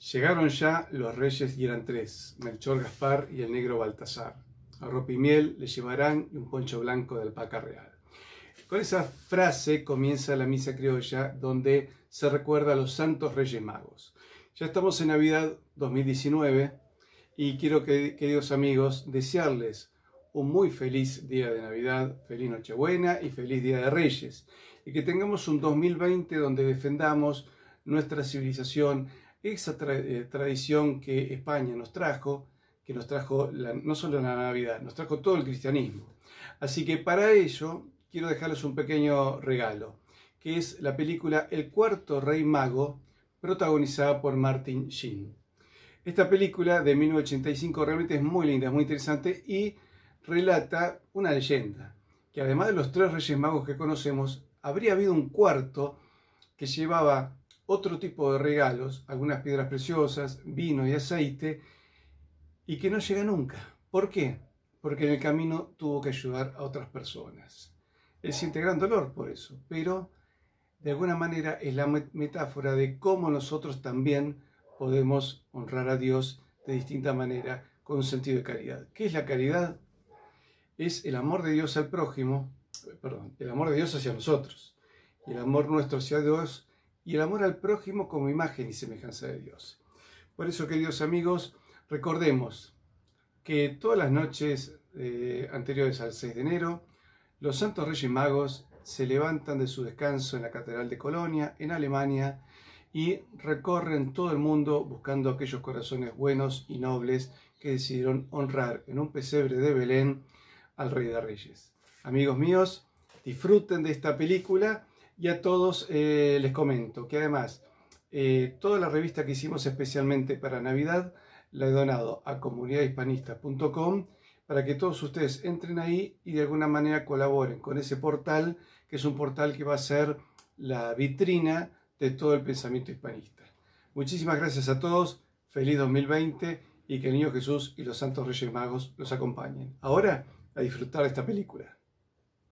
Llegaron ya los reyes y eran tres, Melchor, Gaspar y el negro Baltasar. A y miel le llevarán y un poncho blanco de alpaca real. Con esa frase comienza la misa criolla donde se recuerda a los santos reyes magos. Ya estamos en Navidad 2019 y quiero, que, queridos amigos, desearles un muy feliz día de Navidad, feliz Nochebuena y feliz Día de Reyes. Y que tengamos un 2020 donde defendamos nuestra civilización, esa eh, tradición que España nos trajo, que nos trajo no solo la Navidad, nos trajo todo el cristianismo. Así que para ello quiero dejarles un pequeño regalo, que es la película El cuarto rey mago, protagonizada por Martin Sheen. Esta película de 1985 realmente es muy linda, es muy interesante y relata una leyenda, que además de los tres reyes magos que conocemos, habría habido un cuarto que llevaba otro tipo de regalos, algunas piedras preciosas, vino y aceite, y que no llega nunca. ¿Por qué? Porque en el camino tuvo que ayudar a otras personas. Él siente gran dolor por eso, pero de alguna manera es la metáfora de cómo nosotros también podemos honrar a Dios de distinta manera con un sentido de caridad. ¿Qué es la caridad? Es el amor de Dios al prójimo, perdón, el amor de Dios hacia nosotros el amor nuestro hacia Dios y el amor al prójimo como imagen y semejanza de Dios. Por eso, queridos amigos, recordemos que todas las noches eh, anteriores al 6 de enero, los santos reyes magos se levantan de su descanso en la Catedral de Colonia, en Alemania, y recorren todo el mundo buscando aquellos corazones buenos y nobles que decidieron honrar en un pesebre de Belén al Rey de Reyes. Amigos míos, disfruten de esta película y a todos eh, les comento que además eh, toda la revista que hicimos especialmente para Navidad la he donado a comunidadhispanista.com para que todos ustedes entren ahí y de alguna manera colaboren con ese portal, que es un portal que va a ser la vitrina de todo el pensamiento hispanista. Muchísimas gracias a todos, feliz 2020 y que el Niño Jesús y los Santos Reyes Magos los acompañen. Ahora, a disfrutar de esta película.